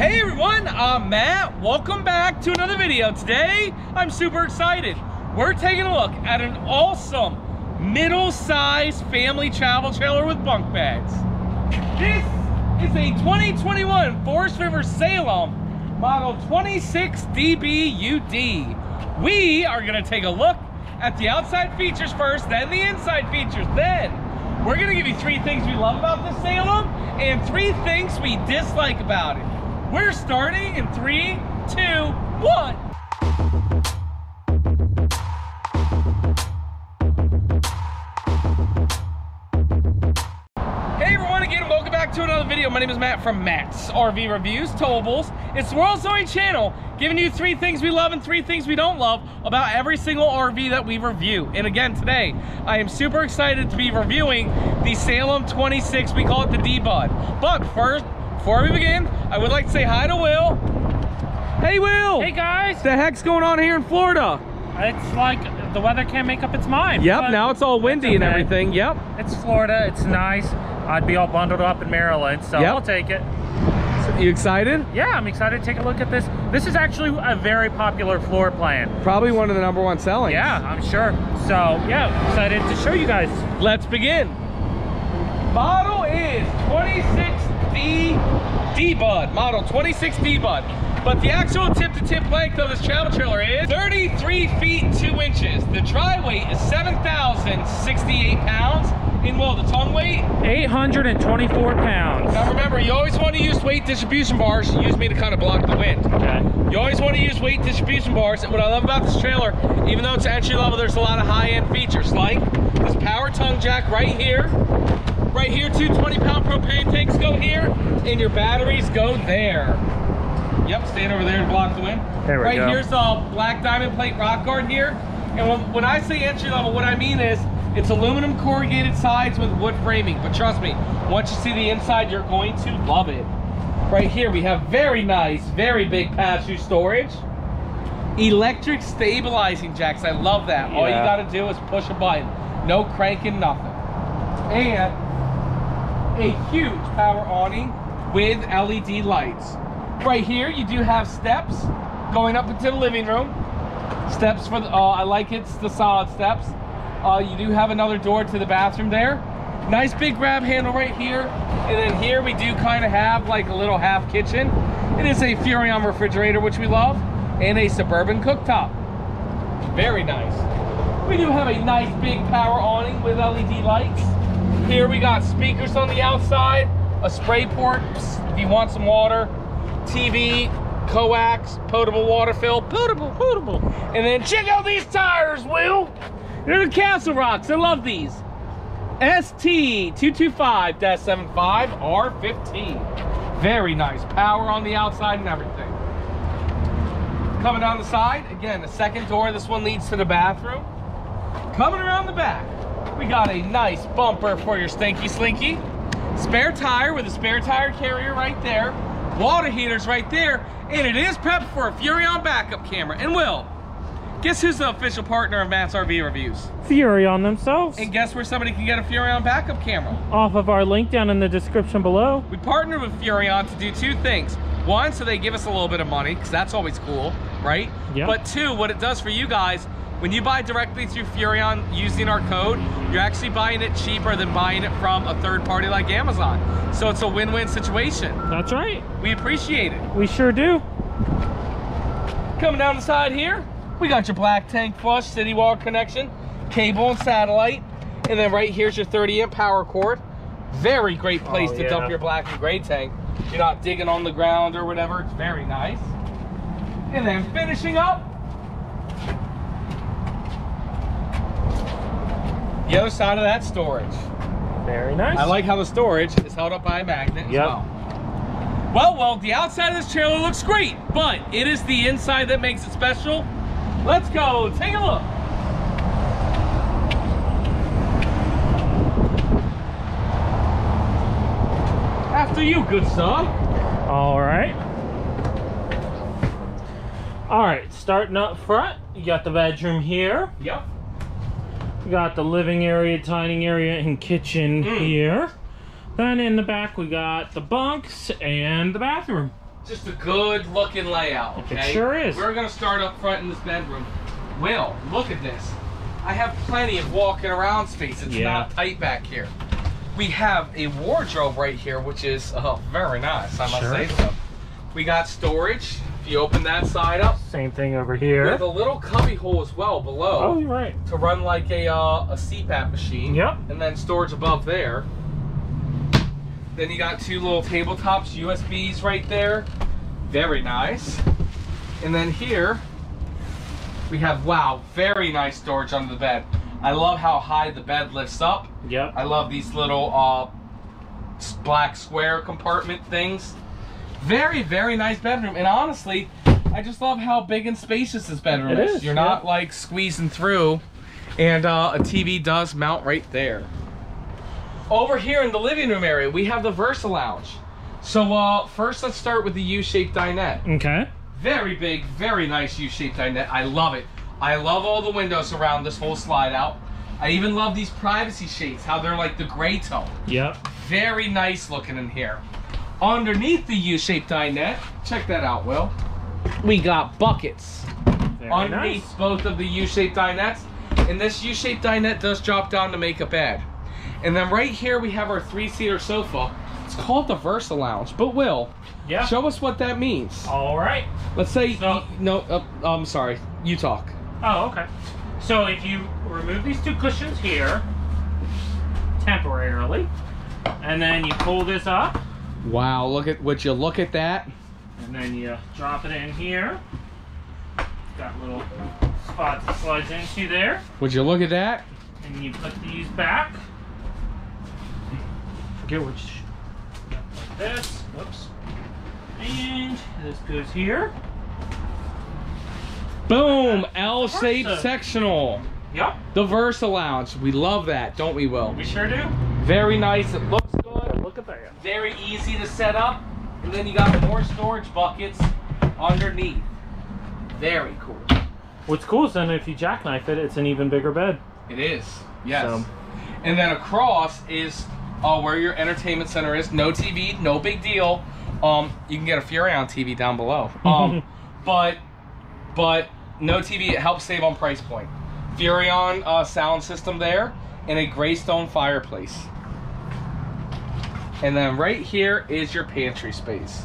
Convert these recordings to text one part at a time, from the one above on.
Hey everyone, I'm Matt. Welcome back to another video. Today, I'm super excited. We're taking a look at an awesome middle-sized family travel trailer with bunk beds. This is a 2021 Forest River Salem model 26DBUD. We are gonna take a look at the outside features first, then the inside features. Then we're gonna give you three things we love about this Salem and three things we dislike about it. We're starting in three, two, one. Hey everyone, again, welcome back to another video. My name is Matt from Matt's RV Reviews, Towables. It's the World Zoe channel, giving you three things we love and three things we don't love about every single RV that we review. And again, today, I am super excited to be reviewing the Salem 26, we call it the D-Bud. But first, before we begin, I would like to say hi to Will. Hey Will! Hey guys, the heck's going on here in Florida? it's like the weather can't make up its mind. Yep, now it's all windy and okay. everything. Yep. It's Florida, it's nice. I'd be all bundled up in Maryland, so Yep. I'll take it. So you excited? Yeah, I'm excited to take a look at this. This is actually a very popular floor plan. Probably one of the number one selling. Yeah, I'm sure. So yeah, excited to show you guys. Let's begin. Model is 26D D-Bud. Model 26D Bud. But the actual tip-to-tip length of this travel trailer is 33 feet 2 inches. The dry weight is 7,068 pounds. And well, the tongue weight 824 pounds. Now remember, you always want to use weight distribution bars. Use me to kind of block the wind. Okay. You always want to use weight distribution bars. And what I love about this trailer, even though it's entry level, there's a lot of high-end features like this power tongue jack right here. Right here, two 20-pound propane tanks go here, and your batteries go there. Yep, stand over there and block the wind. There we right go. here's a black diamond plate rock guard here. And when, when I say entry level, what I mean is it's aluminum corrugated sides with wood framing. But trust me, once you see the inside, you're going to love it. Right here, we have very nice, very big pass-through storage. Electric stabilizing jacks, I love that. All you gotta do is push a button. No cranking, nothing. And a huge power awning with LED lights. Right here, you do have steps going up into the living room. Steps for the, uh, I like it's the solid steps. Uh, you do have another door to the bathroom there. Nice big grab handle right here. And then here we do kind of have like a little half kitchen. It is a Furrion refrigerator, which we love, and a Suburban cooktop. Very nice. We do have a nice big power awning with LED lights. Here we got speakers on the outside, a spray port if you want some water, TV, coax, potable water fill, potable, potable. And then check out these tires, Will. They're the Castle Rocks. I love these. ST225-75 R15. Very nice. Power on the outside and everything. Coming down the side, again, the second door. This one leads to the bathroom. Coming around the back, we got a nice bumper for your stinky slinky. Spare tire with a spare tire carrier right there. Water heaters right there. And it is prepped for a Furrion backup camera. And Will, guess who's the official partner of Matt's RV Reviews? Furrion themselves. And guess where somebody can get a Furrion backup camera? Off of our link down in the description below. We partnered with Furrion to do two things. One, so they give us a little bit of money, because that's always cool, right? Yeah. But two, what it does for you guys, when you buy directly through Furrion using our code, you're actually buying it cheaper than buying it from a third party like Amazon. So it's a win-win situation. That's right. We appreciate it. We sure do. Coming down the side here, we got your black tank flush, city wall connection, cable and satellite. And then right here's your 30 amp power cord. Very great oh, place Oh, to yeah. dump your black and gray tank. You're not digging on the ground or whatever. It's very nice. And then finishing up, the other side of that storage. Very nice. I like how the storage is held up by a magnet as Yep. well. Well, well, the outside of this trailer looks great, but it is the inside that makes it special. Let's go take a look. After you, good sir. All right. All right, starting up front, you got the bedroom here. Yep. We got the living area, dining area, and kitchen Mm. here. Then in the back, we got the bunks and the bathroom. just a good looking layout. It Okay, sure is. We're gonna start up front in this bedroom. Will, look at this. I have plenty of walking around space. It's Yeah. not tight back here. We have a wardrobe right here, which is uh, very nice. I must Sure. say so. We got storage. You open that side up, Same thing over here. have a little cubby hole as well below Oh, you're right. to run like a uh, a CPAP machine. Yep. And then storage above there. Then you got two little tabletops, USBs right there. Very nice. And then here we have wow, very nice storage under the bed. I love how high the bed lifts up. Yep. I love these little uh, black square compartment things. Very, very nice bedroom. And honestly, I just love how big and spacious this bedroom is. is, You're yeah. not like squeezing through. And uh, a TV does mount right there. Over here in the living room area, we have the Versa Lounge. So uh, first, let's start with the U-shaped dinette. Okay. Very big, very nice U-shaped dinette. I love it. I love all the windows around this whole slide out. I even love these privacy shades, how they're like the gray tone. Yep. Very nice looking in here. Underneath the U-shaped dinette, check that out, Will. We got buckets Very underneath nice. both of the U-shaped dinettes. And this U-shaped dinette does drop down to make a bed. And then right here we have our three-seater sofa. It's called the Versa Lounge. But Will, Yeah. show us what that means. All right. Let's say So- no. Uh, I'm sorry. You talk. Oh, okay. So if you remove these two cushions here temporarily, and then you pull this up, Wow. Look at. Would you look at that? and then you drop it in here. Got little spots it slides into there, Would you look at that? and you put these back. Forget which. Like this. Whoops. And this goes here. Boom. L-shaped sectional. Yep. The Versa Lounge. We love that, don't we, Will? We sure do. Very nice. It looks good. Look at that. Very easy to set up. And then you got more storage buckets underneath. Very cool. What's cool is then if you jackknife it, it's an even bigger bed. It is. Yes. So- And then across is uh, where your entertainment center is. No TV, no big deal. Um, you can get a Furrion TV down below. Um, but but no TV. It helps save on price point. Furrion uh, sound system there and a Greystone fireplace. And then right here is your pantry space.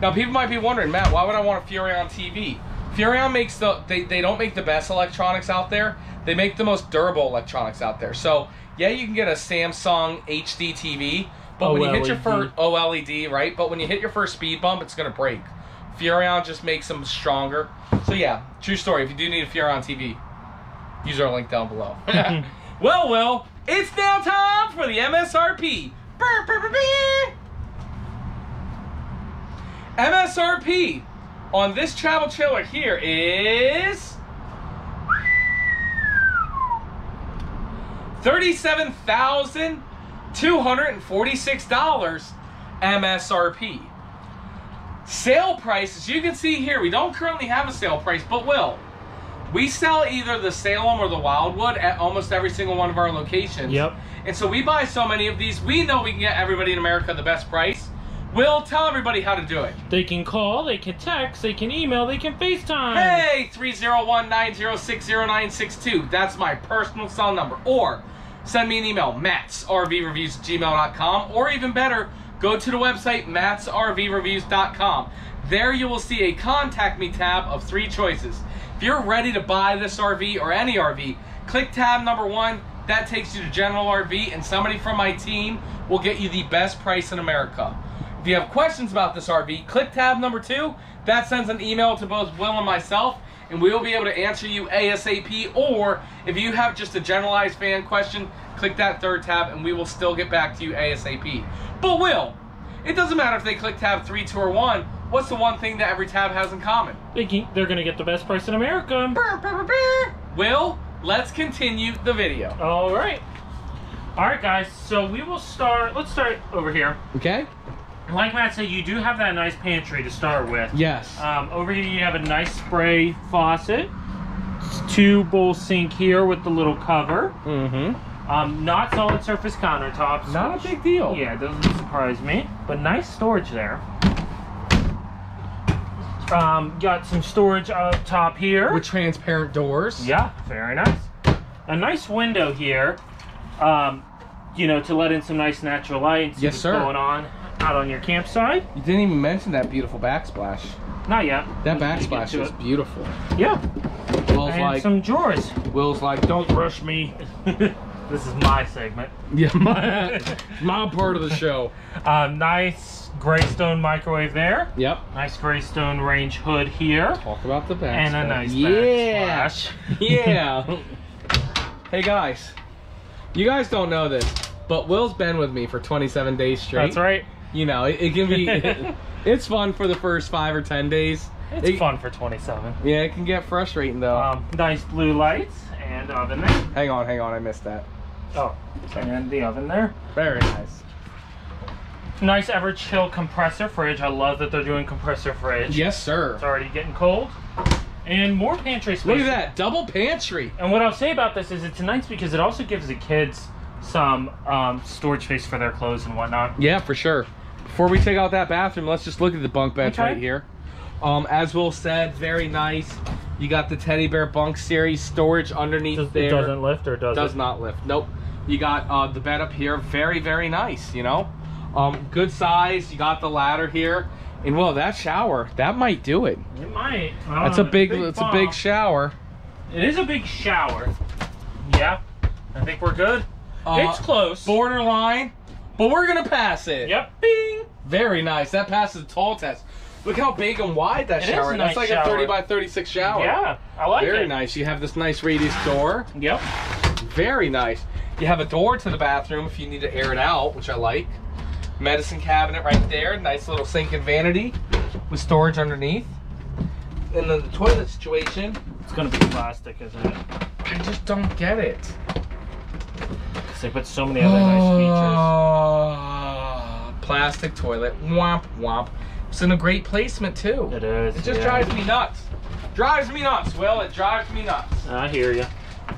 Now people might be wondering, Matt, why would I want a Furrion TV? Furrion makes the they, they don't make the best electronics out there. They make the most durable electronics out there. So yeah, you can get a Samsung HD TV, but when you hit your first OLED, right? But when you hit your first speed bump, it's gonna break. Furrion just makes them stronger. So yeah, true story. If you do need a Furrion TV, use our link down below. well, well, it's now time for the MSRP. MSRP on this travel trailer here is thirty-seven thousand two hundred and forty-six dollars MSRP. Sale price, as you can see here, we don't currently have a sale price, but will. We sell either the Salem or the Wildwood at almost every single one of our locations. Yep. And so we buy so many of these, we know we can get everybody in America the best price. We'll tell everybody how to do it. They can call, they can text, they can email, they can FaceTime. Hey, 301-906-0962. That's my personal cell number. Or send me an email, mattsrvreviews at gmail.com. Or even better, go to the website, mattsrvreviews.com. There you will see a contact me tab of three choices. If you're ready to buy this RV or any RV, click tab number one. That takes you to General RV, and somebody from my team will get you the best price in America. If you have questions about this RV, click tab number two. That sends an email to both Will and myself, and we will be able to answer you ASAP. Or if you have just a generalized fan question, click that third tab, and we will still get back to you ASAP. But Will, it doesn't matter if they click tab three, two, or one. What's the one thing that every tab has in common? They can, they're gonna get the best price in America. Will, let's continue the video. All right. All right, guys. So we will start. Let's start over here. Okay? Like Matt said, you do have that nice pantry to start with. Yes. Um, over here, you have a nice spray faucet. Two bowl sink here with the little cover. Mm-hmm. Um, not solid surface countertops. Not which- a big deal. Yeah, it doesn't surprise me. But nice storage there. Um, got some storage up top here. with transparent doors. Yeah, very nice. A nice window here, um, you know, to let in some nice natural light and see Yes, what's sir. going on out on your campsite. You didn't even mention that beautiful backsplash. Not yet. That We can get backsplash is it. beautiful. Yeah, Will's and like, some drawers. Will's like, don't rush me. this is my segment. Yeah, my, my part of the show. Um, nice Greystone microwave there. Yep. Nice Greystone range hood here. Talk about the backsplash. And a nice yeah. backsplash. yeah. hey guys, you guys don't know this, but Will's been with me for 27 days straight. That's right. You know, it, it can be, it's fun for the first five or 10 days. It's It- fun for 27. Yeah, it can get frustrating though. Um, nice blue lights and oven there. hang on, hang on, I missed that. Oh, and the oven there. Very nice. Nice Everchill compressor fridge. I love that they're doing compressor fridge. Yes, sir. It's already getting cold. And more pantry space. Look at that, double pantry. And what I'll say about this is it's nice because it also gives the kids some um, storage space for their clothes and whatnot. Yeah, for sure. Before we take out that bathroom, let's just look at the bunk beds Okay. right here. Um, as Will said, very nice. You got the teddy bear bunk series storage underneath Does, there. it doesn't lift or does, does it? not lift. Nope. You got uh, the bed up here, very very nice. You know, um, good size. You got the ladder here, and well, that shower that might do it. It might. That's know, a big, it's a big shower. It is a big shower. Yeah. I think we're good. Uh, it's close. Borderline, but we're gonna pass it. Yep. Bing. Very nice. That passes the tall test. Look how big and wide that It shower is. nice That's like shower. a 30 by 36 shower. Yeah. I like Very it. Very nice. You have this nice radius door. Yep. Very nice. You have a door to the bathroom if you need to air it out, which I like. Medicine cabinet right there. Nice little sink and vanity with storage underneath. And then the toilet situation, It's gonna be plastic, isn't it? I just don't get it. Because they put so many other nice features. Oh, Plastic toilet. Womp womp. It's in a great placement too. It is. It just yeah. drives me nuts. Drives me nuts, Will. It drives me nuts. I hear you.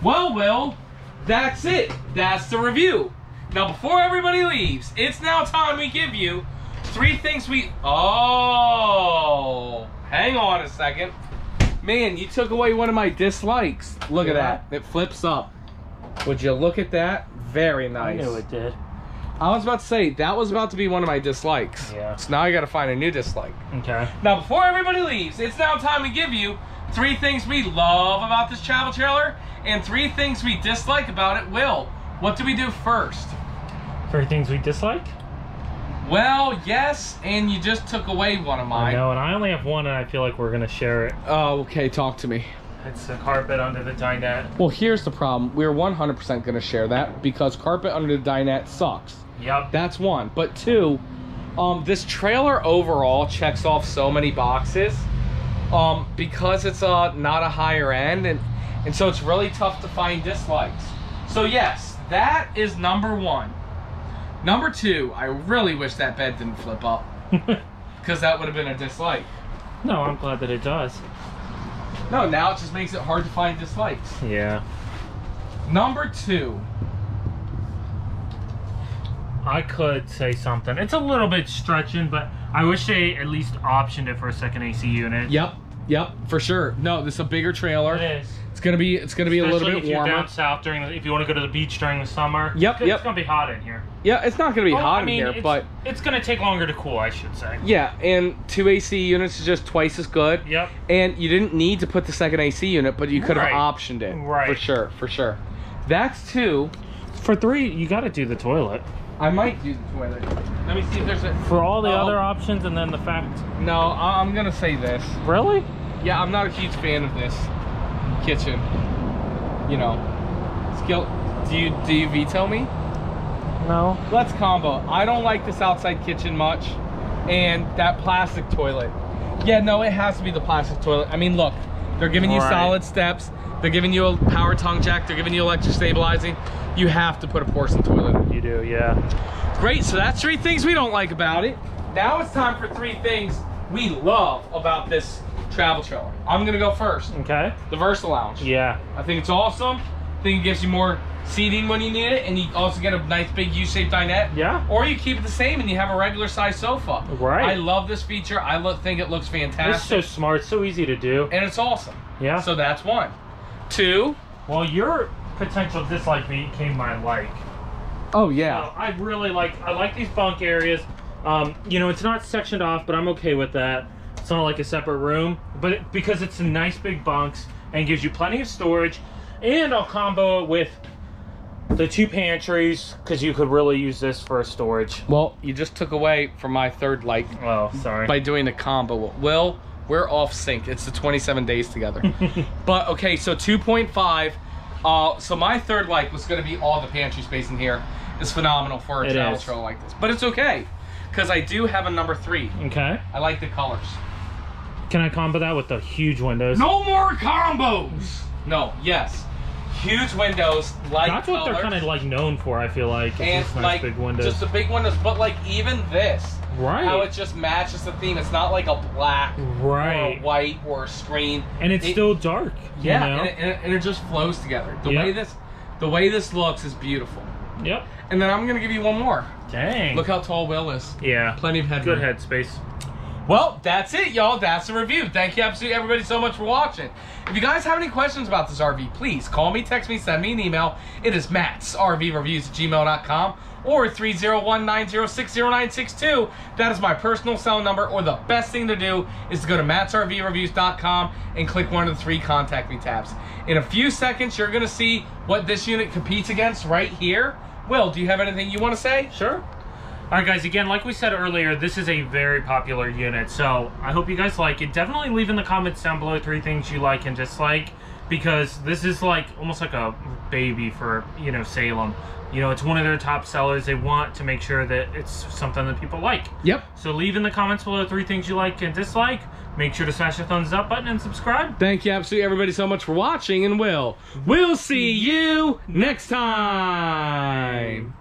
Well, Will, that's it. That's the review. Now, before everybody leaves, it's now time we give you three things we. Oh, hang on a second. Man, you took away one of my dislikes. Look at that. It flips up. Would you look at that? Very nice. I knew it did. I was about to say that was about to be one of my dislikes. Yeah. So now I got to find a new dislike. Okay. Now, before everybody leaves, it's now time to give you three things we love about this travel trailer and three things we dislike about it. Will, what do we do first? Three things we dislike. Well, yes, and you just took away one of I mine. know, and I only have one, and I feel like we're gonna share it. Oh, okay, talk to me. It's the carpet under the dinette. Well, here's the problem. We're 100% going to share that because carpet under the dinette sucks. Yep. That's one. But two, um, this trailer overall checks off so many boxes. Um, because it's uh not a higher end and and so it's really tough to find dislikes. So yes, that is number one. Number two, I really wish that bed didn't flip up because that would have been a dislike. no, I'm glad that it does. No, now it just makes it hard to find dislikes. Yeah. Number two, I could say something. It's a little bit stretching, but I wish they at least optioned it for a second AC unit. Yep, yep, for sure. No, this is a bigger trailer. It is. It's gonna be it's gonna be a little Especially bit if you're warmer. down south during the, if you want to go to the beach during the summer. Yep, yep. it's gonna be hot in here. Yeah, it's not gonna be Well, hot I mean, in here, it's, but it's gonna take longer to cool, I should say. yeah, and two AC units is just twice as good. Yep. And you didn't need to put the second AC unit, but you could have Right. optioned it. Right. For sure, for sure. That's two. For three, you got to do the toilet. I might do the toilet. Let me see if there's a. For all the Oh. other options, and then the fact. No, I- I'm gonna say this. Really? Yeah, I'm not a huge fan of this kitchen. You know, skill. Do you do you veto me? No. Let's combo. I don't like this outside kitchen much, and that plastic toilet. Yeah, no, it has to be the plastic toilet. I mean, look, they're giving you Right. solid steps. They're giving you a power tongue jack. They're giving you electric stabilizing. You have to put a porcelain toilet. in. You do, yeah. Great. So that's three things we don't like about it. Now it's time for three things we love about this travel trailer. I'm gonna go first. Okay. The Versa Lounge. Yeah. I think it's awesome. I think it gives you more seating when you need it, and you also get a nice big U-shaped dinette. Yeah. Or you keep it the same and you have a regular size sofa. Right. I love this feature. I look, think it looks fantastic. It's so smart, so easy to do. and it's awesome. Yeah. So that's one. Two. Well, your potential dislike became my like. Oh Uh, I really like I like these bunk areas. Um, you know, it's not sectioned off, but I'm okay with that. It's not like a separate room, but it, because it's a nice big bunks and gives you plenty of storage, and I'll combo it with the two pantries because you could really use this for storage. Well, you just took away from my third like Oh, sorry. by doing the combo. well, we're off sync. It's the 27 days together. but okay, so 2.5. Uh, so my third like was going to be all the pantry space in here. Is phenomenal for a It travel is. trailer like this, but it's okay because I do have a number three. okay. I like the colors. Can I combo that with the huge windows? No more combos. No, yes, huge windows, light That's what they're kind of like known for. I feel like. and nice like big windows. just the big windows. But like even this, right. how it just matches the theme. It's not like a black or right. a white or a screen. And it's It- still dark. you Yeah, know? and, it, and, it, and it just flows together. The Yep. way this, the way this looks is beautiful. Yep. And then I'm gonna give you one more. Dang. Look how tall Will is. Yeah. Plenty of headroom. Good headspace. Well, that's it, y'all. That's the review. Thank you, absolutely everybody, so much for watching. If you guys have any questions about this RV, please call me, text me, send me an email. It is Matt's RV Reviews at gmail.com or 301-906-0962. That is my personal cell number. Or the best thing to do is to go to mattsrvreviews.com and click one of the three contact me tabs. In a few seconds, you're gonna see what this unit competes against right here. Will, do you have anything you want to say? Sure. All right, guys. Again, like we said earlier, this is a very popular unit, so I hope you guys like it. Definitely leave in the comments down below three things you like and dislike, because this is like almost like a baby for you know Salem. You know, it's one of their top sellers. They want to make sure that it's something that people like. Yep. So leave in the comments below three things you like and dislike. Make sure to smash the thumbs up button and subscribe. Thank you, absolutely everybody, so much for watching, and we'll we'll see you next time.